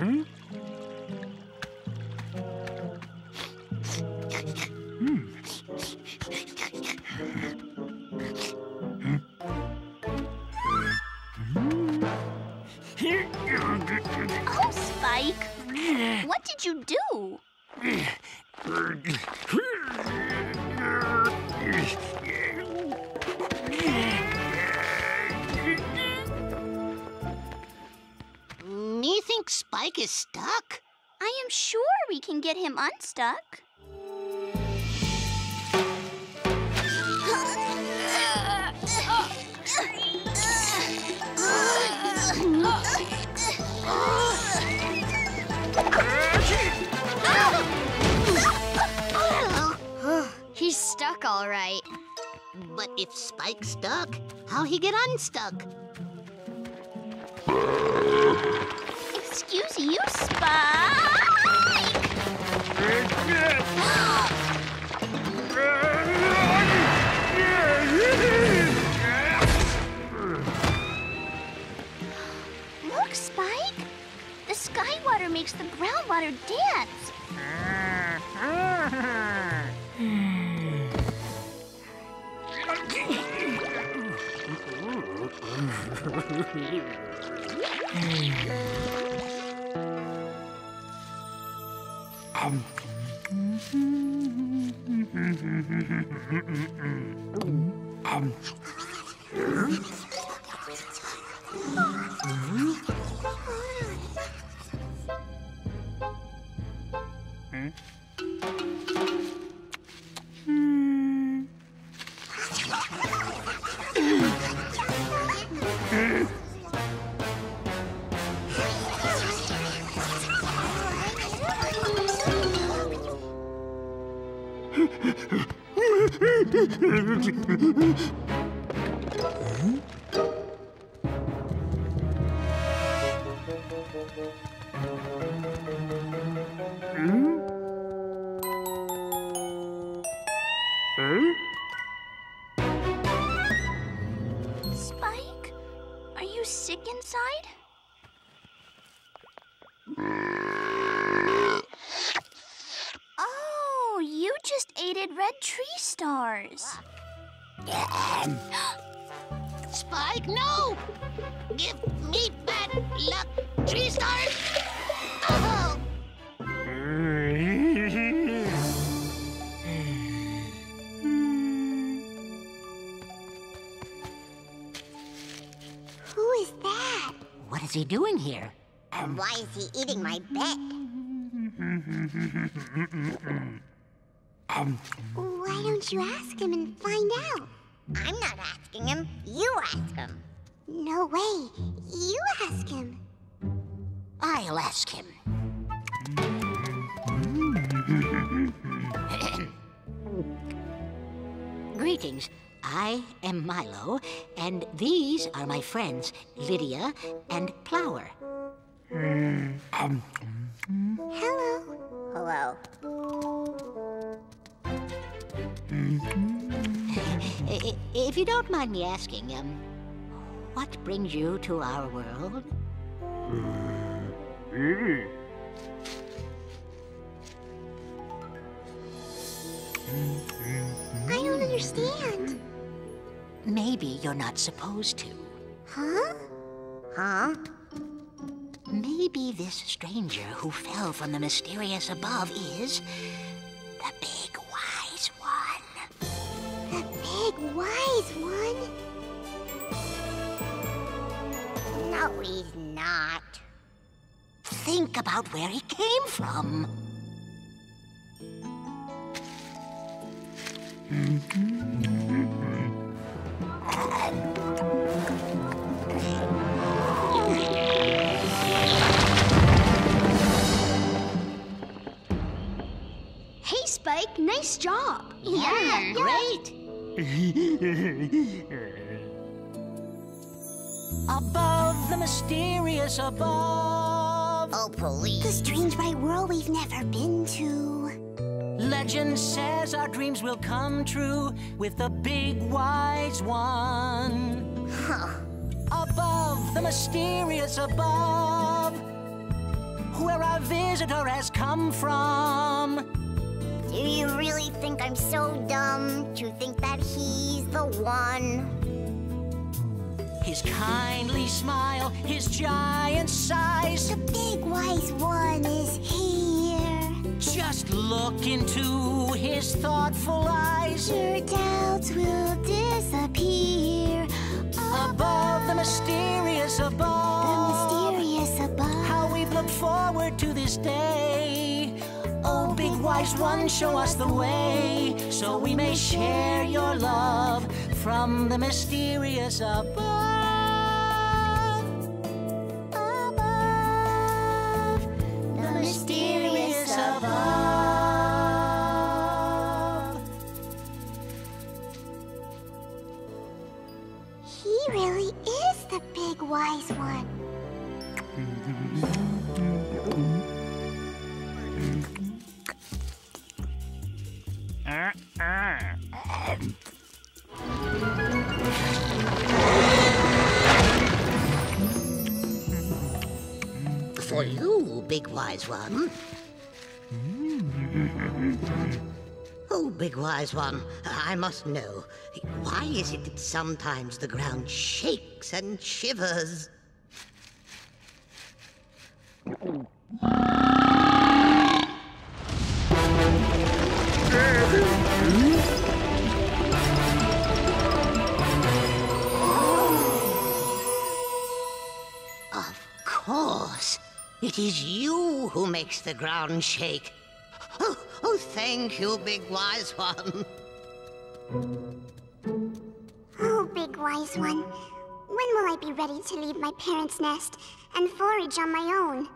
Oh, unstuck. He's stuck all right. But if Spike's stuck, how he get unstuck? Excuse you, Spike! Look, Spike! The sky water makes the groundwater dance. Um, um. Mm-hmm. Spike, are you sick inside? Oh, you just ate red tree stars. Spike, no! Give me bad luck, tree stars! Oh! Who is that? What is he doing here? And why is he eating my bed? Um, Why don't you ask him and find out? I'm not asking him. You ask him. No way. You ask him. I'll ask him. Greetings. I am Milo, and these are my friends, Lydia and Plower. Hmm, um, Hello. Hello. Mm-hmm. I- i- If you don't mind me asking, um, what brings you to our world? Mm-hmm. Mm-hmm. I don't understand. Maybe you're not supposed to. Huh? Huh? Maybe this stranger who fell from the mysterious above is the big wise one? No, he's not. Think about where he came from. Hey, Spike, nice job. Yeah, great. Above the mysterious above. Oh, police. The strange bright world we've never been to. Legend says our dreams will come true with the big wise one. Huh. Above the mysterious above. Where our visitor has come from. Do you really think I'm so dumb to think that he's the one? His kindly smile, his giant size. The big wise one is here. Just look into his thoughtful eyes. Your doubts will disappear. Above the mysterious above. The mysterious above. How we've looked forward to this day. Big wise one, show us the way so we may share your love from the mysterious above. above. The mysterious above. He really is the big wise one. For you, big wise one. Oh, big wise one, I must know. Why is it that sometimes the ground shakes and shivers? It is you who makes the ground shake. Oh, oh thank you, big wise one. Oh, big wise one. When will I be ready to leave my parents' nest and forage on my own?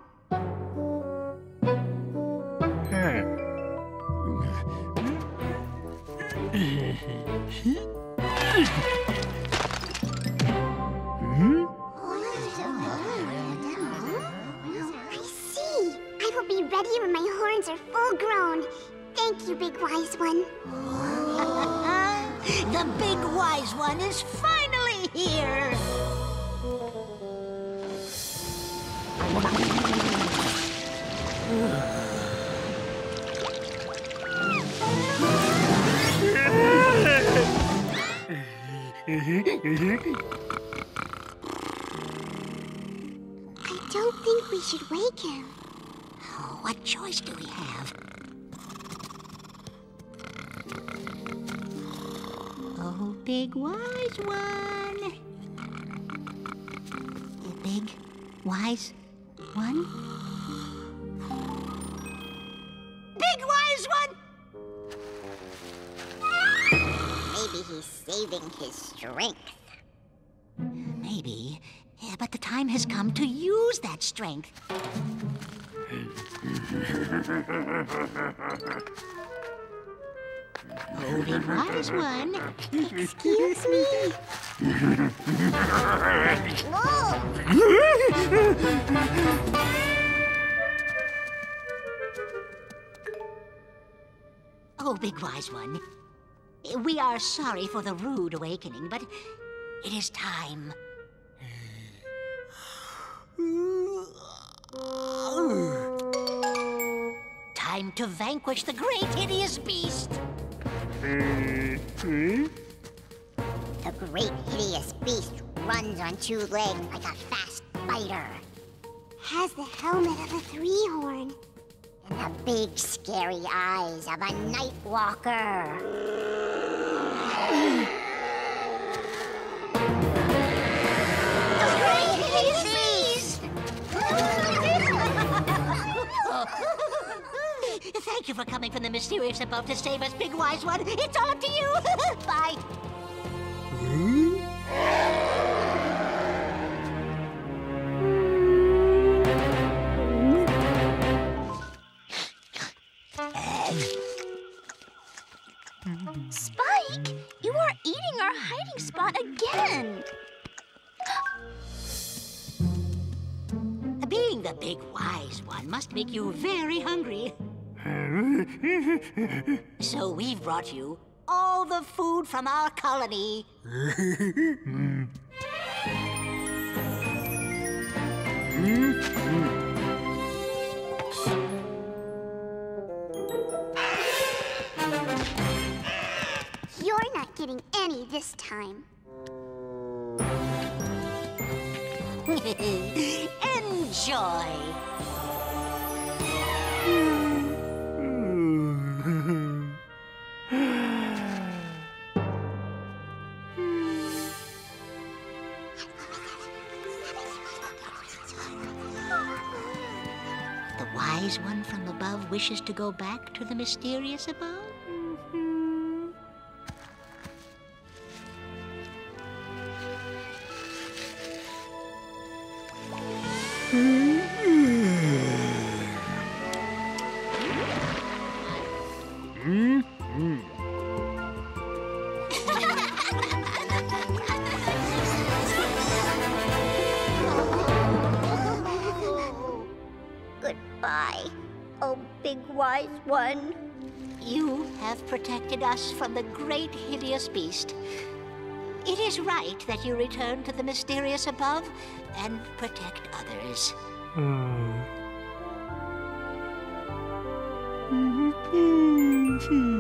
I are full grown. Thank you, big wise one. The big wise one is finally here. I don't think we should wake him. Oh, what choice do we have? Oh, big wise one. The big wise one? Big wise one! Maybe he's saving his strength. Maybe, yeah, but the time has come to use that strength. Oh, big wise one. Excuse me. Oh, big wise one. We are sorry for the rude awakening, but it is time. Time to vanquish the great hideous beast. The great hideous beast runs on two legs like a fast biter. Has the helmet of a three-horn. And the big scary eyes of a night walker. the great hideous beast! Thank you for coming from the mysterious above to save us, big wise one. It's all up to you. Bye. Spike, you are eating our hiding spot again. Being the big wise one must make you very hungry so we've brought you all the food from our colony. You're not getting any this time. Enjoy! Wishes to go back to the mysterious above? Goodbye, mm-hmm. mm-hmm. One. You have protected us from the great hideous beast. It is right that you return to the mysterious above and protect others. Hey!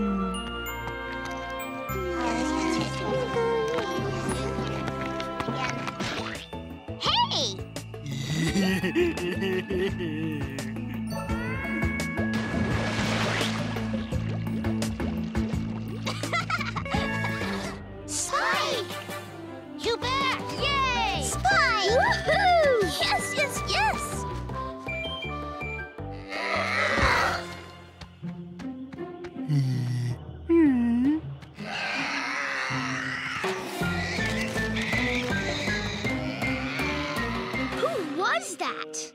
Was that?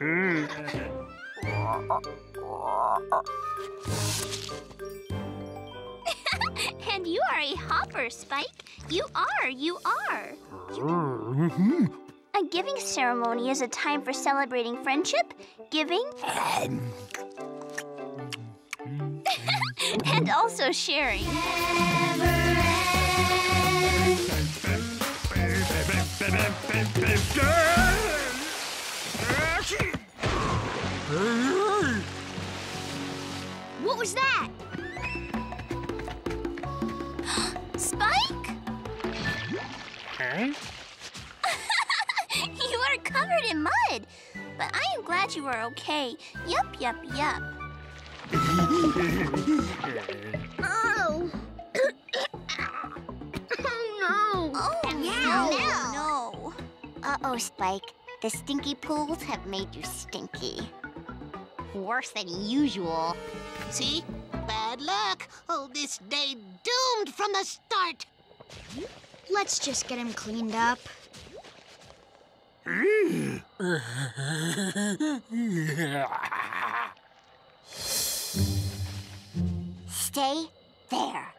And you are a hopper, Spike. You are, you are. A giving ceremony is a time for celebrating friendship, giving, and also sharing. What was that? Spike? you are covered in mud, but I am glad you are okay. Yup, yup, yup. Oh. oh no. Oh, no, no. Uh-oh, Spike. The stinky pools have made you stinky. Worse than usual. See? Bad luck. Oh, this day doomed from the start. Let's just get him cleaned up. Stay there.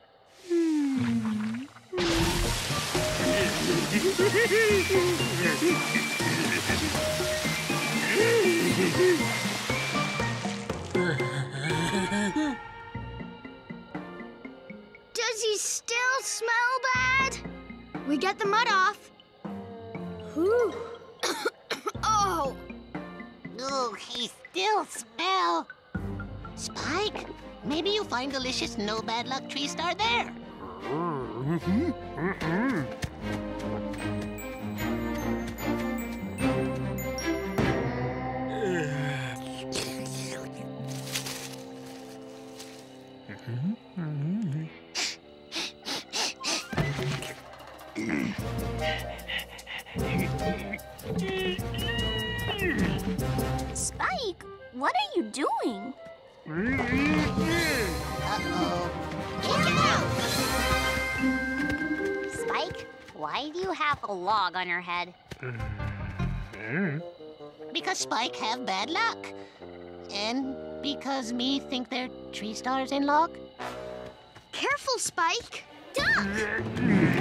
Does he still smell bad? We get the mud off. Whew. oh, Oh, he still smell. Spike, maybe you find delicious no bad luck tree star there. Spike, why do you have a log on your head? Because Spike have bad luck. And because me think they're tree stars in log. careful, Spike. Duck!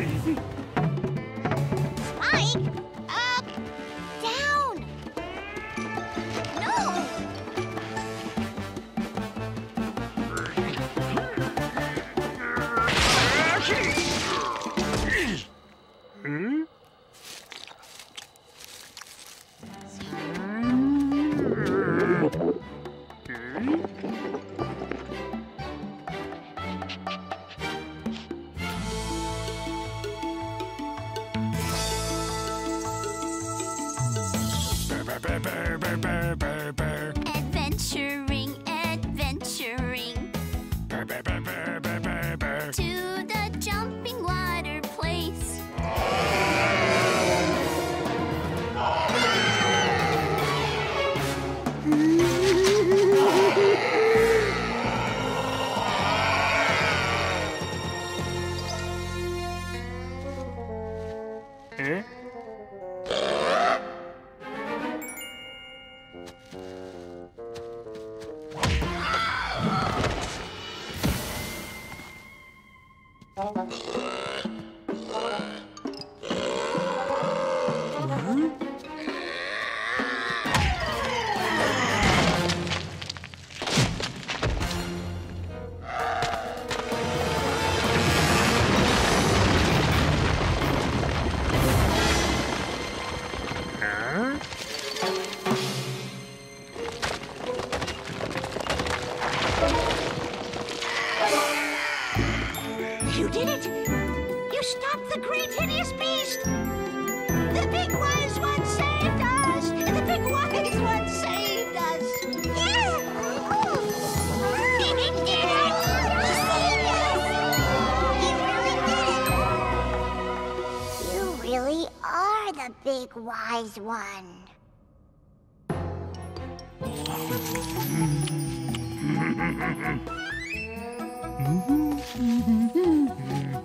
Wise one.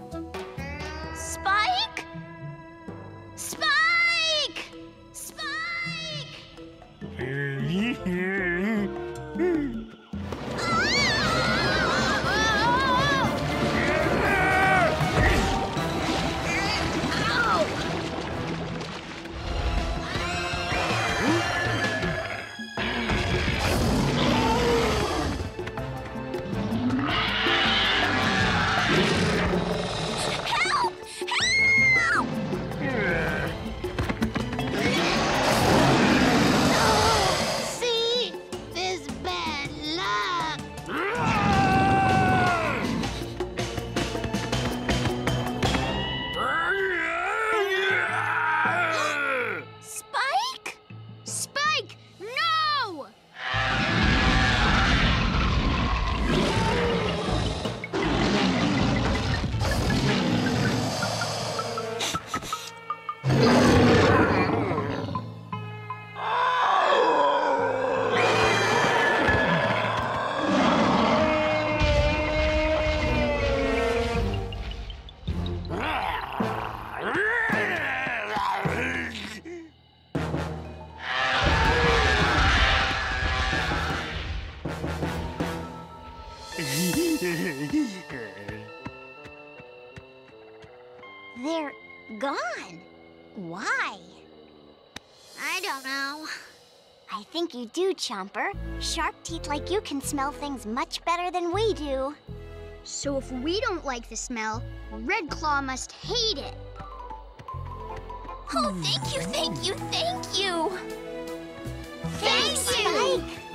you do, Chomper. Sharp teeth like you can smell things much better than we do. So if we don't like the smell, Red Claw must hate it. Oh, thank you, thank you, thank you! Thank, thank you! Spike.